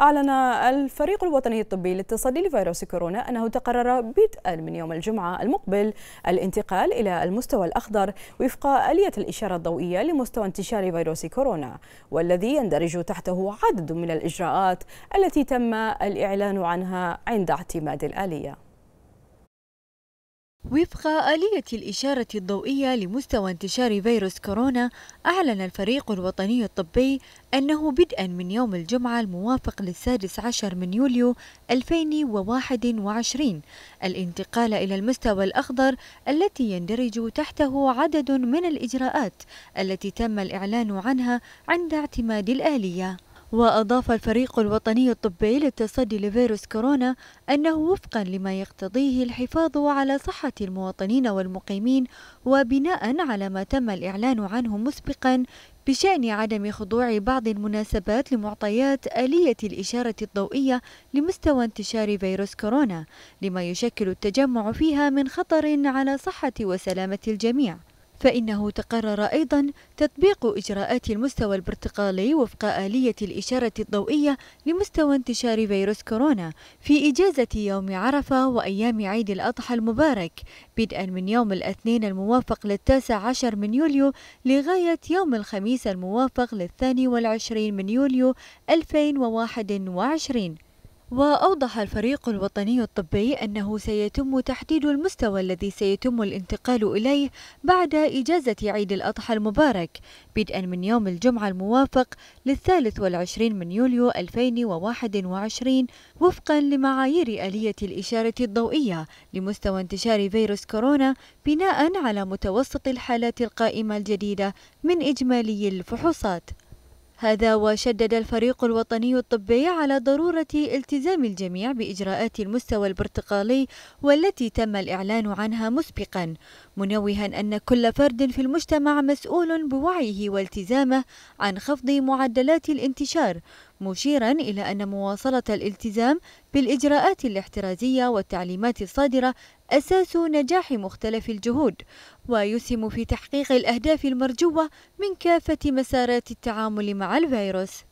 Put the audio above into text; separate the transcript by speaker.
Speaker 1: أعلن الفريق الوطني الطبي للتصدي لفيروس كورونا أنه تقرر بدءا من يوم الجمعة المقبل الانتقال إلى المستوى الأخضر وفق آلية الإشارة الضوئية لمستوى انتشار فيروس كورونا والذي يندرج تحته عدد من الإجراءات التي تم الإعلان عنها عند اعتماد الآلية.
Speaker 2: وفق آلية الإشارة الضوئية لمستوى انتشار فيروس كورونا أعلن الفريق الوطني الطبي أنه بدءا من يوم الجمعة الموافق للسادس عشر من يوليو 2021 الانتقال إلى المستوى الأخضر التي يندرج تحته عدد من الإجراءات التي تم الإعلان عنها عند اعتماد الآلية. وأضاف الفريق الوطني الطبي للتصدي لفيروس كورونا أنه وفقا لما يقتضيه الحفاظ على صحة المواطنين والمقيمين وبناء على ما تم الإعلان عنه مسبقا بشأن عدم خضوع بعض المناسبات لمعطيات آلية الإشارة الضوئية لمستوى انتشار فيروس كورونا لما يشكل التجمع فيها من خطر على صحة وسلامة الجميع. فإنه تقرر أيضا تطبيق إجراءات المستوى البرتقالي وفق آلية الإشارة الضوئية لمستوى انتشار فيروس كورونا في إجازة يوم عرفة وأيام عيد الأضحى المبارك بدءا من يوم الاثنين الموافق للتاسع عشر من يوليو لغاية يوم الخميس الموافق للثاني والعشرين من يوليو 2021 وأوضح الفريق الوطني الطبي أنه سيتم تحديد المستوى الذي سيتم الانتقال إليه بعد إجازة عيد الأضحى المبارك بدءا من يوم الجمعة الموافق للثالث والعشرين من يوليو 2021 وفقا لمعايير آلية الإشارة الضوئية لمستوى انتشار فيروس كورونا بناء على متوسط الحالات القائمة الجديدة من إجمالي الفحوصات. هذا وشدد الفريق الوطني الطبي على ضرورة التزام الجميع بإجراءات المستوى البرتقالي والتي تم الإعلان عنها مسبقا منوها أن كل فرد في المجتمع مسؤول بوعيه والتزامه عن خفض معدلات الانتشار مشيرا إلى أن مواصلة الالتزام بالإجراءات الاحترازية والتعليمات الصادرة أساس نجاح مختلف الجهود ويسهم في تحقيق الأهداف المرجوة من كافة مسارات التعامل مع الفيروس.